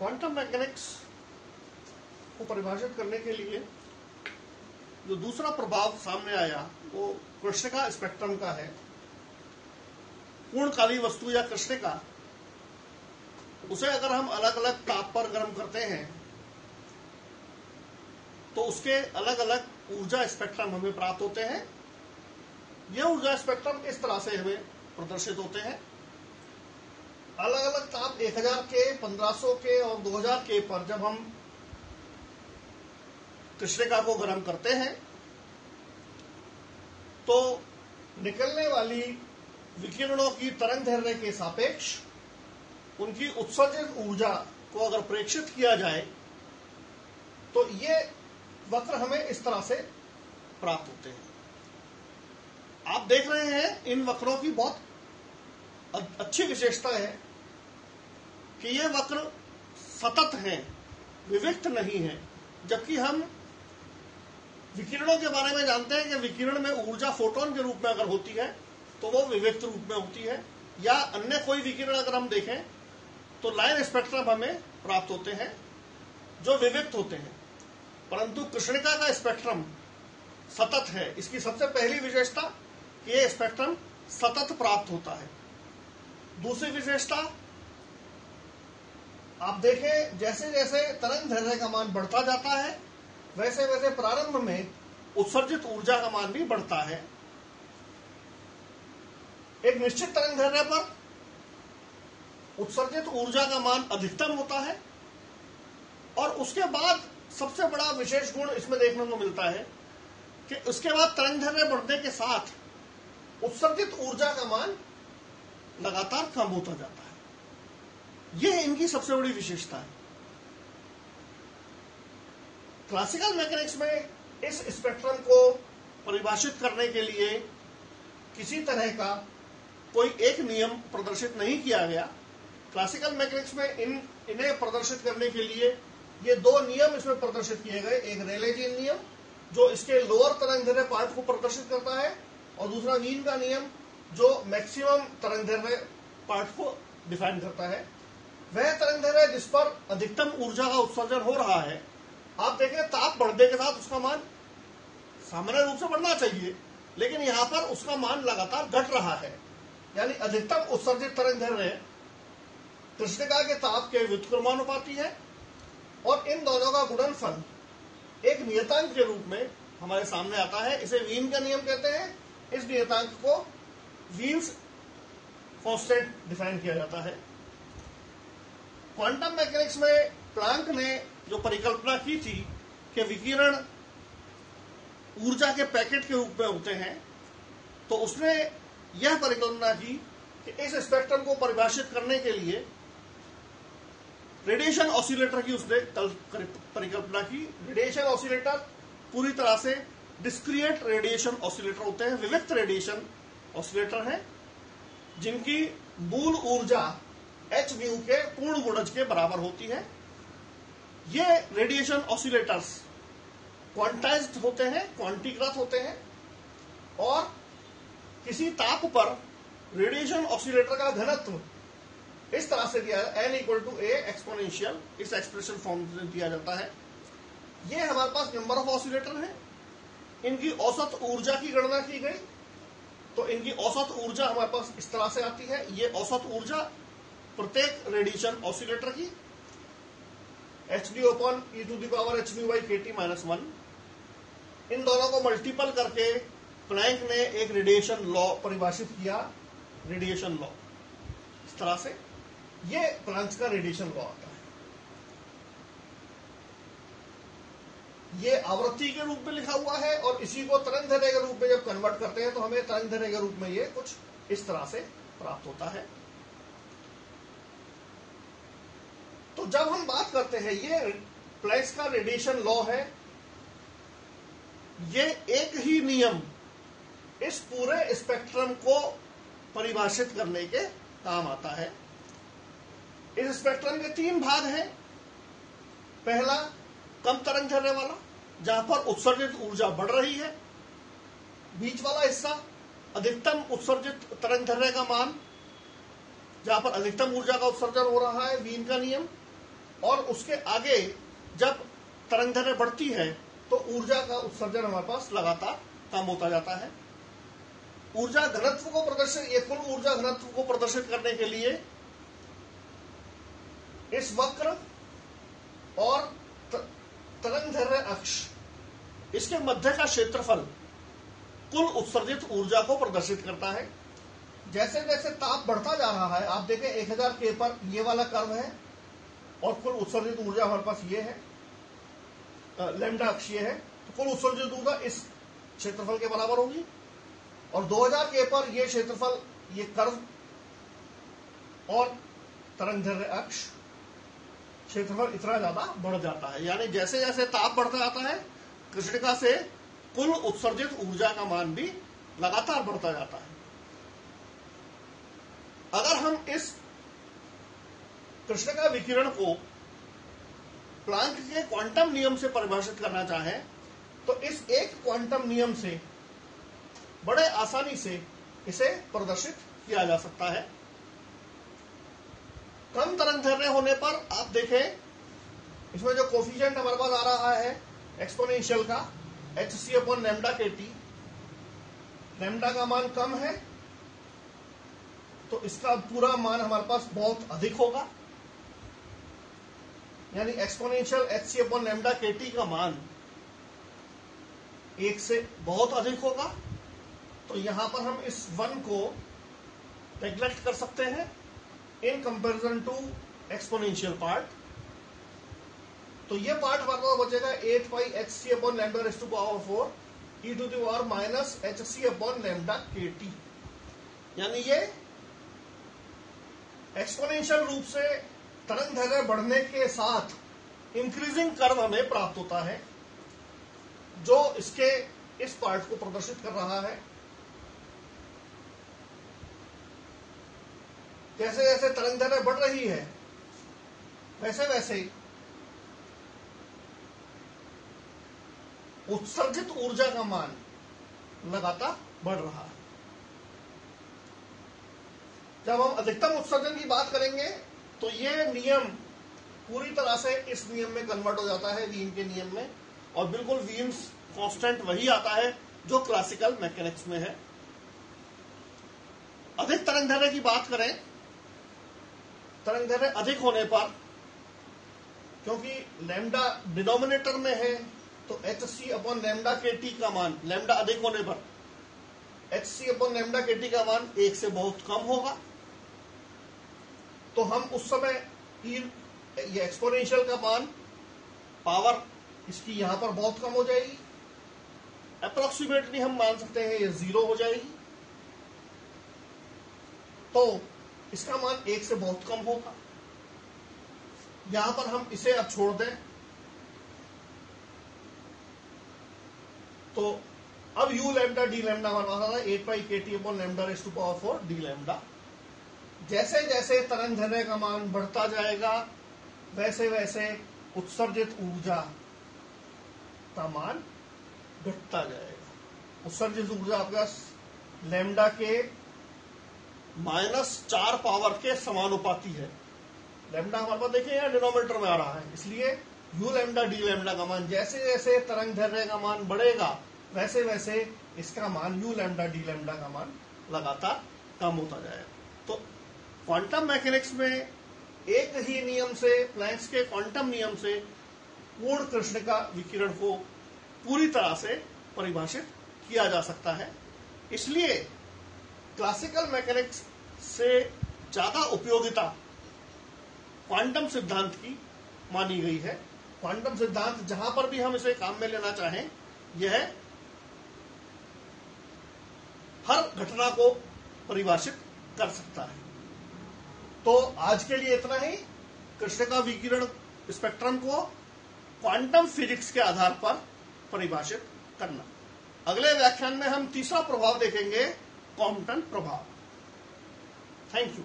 Quantum mechanics को परिभाषित करने के लिए जो दूसरा प्रभाव सामने आया, वो कृष्णिका स्पेक्ट्रम का है। पूर्णकाली वस्तु या कृष्णिका उसे अगर हम अलग अलग ताप पर गर्म करते हैं तो उसके अलग अलग ऊर्जा स्पेक्ट्रम हमें प्राप्त होते हैं। यह ऊर्जा स्पेक्ट्रम इस तरह से हमें प्रदर्शित होते हैं। अलग अलग ताप 1000 के 1500 के और 2000 के पर जब हम कृष्णिका को गर्म करते हैं तो निकलने वाली विकिरणों की तरंग धैर्य के सापेक्ष उनकी उत्सर्जित ऊर्जा को अगर प्रेक्षित किया जाए तो ये वक्र हमें इस तरह से प्राप्त होते हैं। आप देख रहे हैं, इन वक्रों की बहुत अच्छी विशेषता है। कि ये वक्र सतत हैं, विविक्त नहीं है, जबकि हम विकिरणों के बारे में जानते हैं कि विकिरण में ऊर्जा फोटोन के रूप में अगर होती है तो वो विविक्त रूप में होती है, या अन्य कोई विकिरण अगर हम देखें तो लाइन स्पेक्ट्रम हमें प्राप्त होते हैं, जो विविक्त होते हैं। परंतु कृष्णिका का स्पेक्ट्रम सतत है। इसकी सबसे पहली विशेषता कि यह स्पेक्ट्रम सतत प्राप्त होता है। दूसरी विशेषता आप देखें जैसे जैसे तरंग धैर्य का मान बढ़ता जाता है वैसे वैसे प्रारंभ में उत्सर्जित ऊर्जा का मान भी बढ़ता है। एक निश्चित तरंग धैर्य पर उत्सर्जित ऊर्जा का मान अधिकतम होता है और उसके बाद सबसे बड़ा विशेष गुण इसमें देखने को मिलता है कि उसके बाद तरंग धैर्य बढ़ने के साथ उत्सर्जित ऊर्जा का मान लगातार कम होता जाता है। यह इनकी सबसे बड़ी विशेषता है। क्लासिकल मैकेनिक्स में इस स्पेक्ट्रम को परिभाषित करने के लिए किसी तरह का कोई एक नियम प्रदर्शित नहीं किया गया। क्लासिकल मैकेनिक्स में इन, इन्हें प्रदर्शित करने के लिए ये दो नियम इसमें प्रदर्शित किए गए। एक रेलेजियन नियम, जो इसके लोअर तरंग पार्ट को प्रदर्शित करता है, और दूसरा वीन का नियम, जो मैक्सिमम तरंग पार्ट को डिफाइन करता है। वह तरंग जिस पर अधिकतम ऊर्जा का उत्सर्जन हो रहा है। आप देखें, ताप बढ़ने के साथ उसका मान सामान्य रूप से बढ़ना चाहिए, लेकिन यहाँ पर उसका मान लगातार घट रहा है। यानी अधिकतम उत्सर्जित तरंग कृष्णिका के ताप के व्युत्क्रमानुपाती है और इन दोनों का गुणनफल एक नियतांक के रूप में हमारे सामने आता है। इसे वीन का नियम कहते हैं। इस नियतांक को वीन्स कॉन्स्टेंट डिफाइन किया जाता है। क्वांटम मैकेनिक्स में प्लांक ने जो परिकल्पना की थी कि विकिरण ऊर्जा के पैकेट के रूप में होते हैं तो उसने यह परिकल्पना की कि इस स्पेक्ट्रम को परिभाषित करने के लिए रेडिएशन ऑसिलेटर की उसने परिकल्पना की। रेडिएशन ऑसिलेटर पूरी तरह से डिस्क्रिएट रेडिएशन ऑसिलेटर होते हैं, विविक्त रेडिएशन ऑसिलेटर हैं, जिनकी मूल ऊर्जा एच म्यू के पूर्ण गुणज के बराबर होती है। ये रेडिएशन ऑसिलेटर्स क्वांटाइज्ड होते हैं क्वांटीकृत होते हैं, और किसी ताप पर रेडिएशन ऑसिलेटर का घनत्व इस तरह से दिया जाता है N equal to A exponential इस एक्सप्रेशन फॉर्म से दिया जाता है। ये हमारे पास नंबर ऑफ़ ऑसिलेटर है। इनकी औसत ऊर्जा की गणना की गई। तो इनकी औसत ऊर्जा हमारे पास इस तरह से आती है। ये औसत ऊर्जा प्रत्येक रेडिएशन ऑसिलेटर की H D upon E to the power H D by K T minus one इन दोनों को मल्टीपल करके प्लैंक ने एक रेडिएशन लॉ परिभाषित किया रेडिएशन लॉ इस तरह से ये प्लांट्स का रेडिएशन लॉ आता है। ये आवृत्ति के रूप में लिखा हुआ है और इसी को तरंग धैर्य के रूप में जब कन्वर्ट करते हैं तो हमें तरंग धैर्य के रूप में ये कुछ इस तरह से प्राप्त होता है। तो जब हम बात करते हैं, ये प्लैंक्स का रेडिएशन लॉ है, ये एक ही नियम इस पूरे स्पेक्ट्रम को परिभाषित करने के काम आता है। इस स्पेक्ट्रम के तीन भाग हैं। पहला, कम तरंग झरने वाला, जहाँ पर उत्सर्जित ऊर्जा बढ़ रही है। बीच वाला हिस्सा, अधिकतम उत्सर्जित तरंग झरने का मान, जहाँ पर अधिकतम ऊर्जा का उत्सर्जन हो रहा है वीन का नियम। और उसके आगे जब तरंग दैर्घ्य बढ़ती है तो ऊर्जा का उत्सर्जन हमारे पास लगातार कम होता जाता है। ऊर्जा घनत्व को प्रदर्शित ये कुल ऊर्जा घनत्व को प्रदर्शित करने के लिए इस वक्र और तरंग दैर्घ्य अक्ष, इसके मध्य का क्षेत्रफल कुल उत्सर्जित ऊर्जा को प्रदर्शित करता है। जैसे जैसे ताप बढ़ता जा रहा है, आप देखें 1000 के पर ये वाला कर्व है और कुल उत्सर्जित ऊर्जा हमारे पास ये है लेमडा अक्ष ये है तो कुल उत्सर्जित ऊर्जा इस क्षेत्रफल के बराबर होगी। और 2000 के पर ये क्षेत्रफल, ये कर्व और तरंग दैर्घ्य अक्ष क्षेत्रफल इतना ज़्यादा बढ़ जाता है। यानी जैसे जैसे ताप बढ़ता जाता है, कृष्णिका से कुल उत्सर्जित ऊर्जा का मान भी लगातार बढ़ता जाता है। अगर हम इस कृष्णिका विकिरण को प्लांक के क्वांटम नियम से परिभाषित करना चाहें तो इस एक क्वांटम नियम से, बड़े आसानी से इसे प्रदर्शित किया जा सकता है। कम तरंग दैर्घ्य होने पर आप देखें, इसमें जो कोफिशियंट हमारे पास आ रहा है एक्सपोनेंशियल का एच सी अपॉन लेमडा के टी लेमडा का मान कम है तो इसका पूरा मान हमारे पास बहुत अधिक होगा। यानी exponential H C upon lambda के टी का मान एक से बहुत अधिक होगा। तो यहाँ पर हम इस वन को नेग्लेक्ट कर सकते हैं in comparison to exponential part तो ये पार्ट हमारे पास बचेगा eight pi H C upon lambda raise to power four E to the power minus H C upon lambda के टी यानी ये एक्सपोनेंशियल रूप से तरंग दैर्घ्य बढ़ने के साथ इंक्रीजिंग कर्व हमें प्राप्त होता है, जो इसके इस पार्ट को प्रदर्शित कर रहा है। जैसे जैसे तरंग दैर्घ्य बढ़ रही है, वैसे वैसे उत्सर्जित ऊर्जा का मान लगातार बढ़ रहा है। जब हम अधिकतम उत्सर्जन की बात करेंगे तो ये नियम पूरी तरह से इस नियम में कन्वर्ट हो जाता है वीम के नियम में। और बिल्कुल वीन्स कांस्टेंट वही आता है जो क्लासिकल मैकेनिक्स में है। अधिक तरंग दैर्घ्य की बात करें तरंग दैर्घ्य अधिक होने पर, क्योंकि लेमडा डिनोमिनेटर में है तो H C upon lambda K T का मान लेमडा अधिक होने पर H C upon lambda K T का मान एक से बहुत कम होगा। तो हम उस समय ये एक्सपोनेंशियल का मान पावर इसकी यहाँ पर बहुत कम हो जाएगी। अप्रोक्सीमेटली हम मान सकते हैं ये ज़ीरो हो जाएगी। तो इसका मान एक से बहुत कम होगा। यहाँ पर हम इसे अब छोड़ दें। तो अब यू लेमडा डी लेमडा पास था eight by K T upon lambda raise to power four D lambda जैसे जैसे तरंग दैर्घ्य का मान बढ़ता जाएगा वैसे वैसे उत्सर्जित ऊर्जा का मान घटता जाएगा। उत्सर्जित ऊर्जा आपका लेमडा के माइनस चार पावर के समानुपाती है। लेमडा हमारे पास देखिए यहाँ डिनोमीटर में आ रहा है, इसलिए यू लेमडा डी लेमडा का मान जैसे जैसे तरंग दैर्घ्य का मान बढ़ेगा वैसे वैसे इसका मान यू लेमडा डी लेमडा का मान लगातार कम होता जाएगा। तो क्वांटम मैकेनिक्स में एक ही नियम से प्लैंक्स के क्वांटम नियम से पूर्ण कृष्ण का विकिरण को पूरी तरह से परिभाषित किया जा सकता है। इसलिए क्लासिकल मैकेनिक्स से ज़्यादा उपयोगिता क्वांटम सिद्धांत की मानी गई है। क्वांटम सिद्धांत जहाँ पर भी हम इसे काम में लेना चाहें, यह हर घटना को परिभाषित कर सकता है। तो आज के लिए इतना ही। कृष्ण का विकिरण स्पेक्ट्रम को क्वांटम फिजिक्स के आधार पर परिभाषित करना। अगले व्याख्यान में हम तीसरा प्रभाव देखेंगे कॉम्पटन प्रभाव। Thank you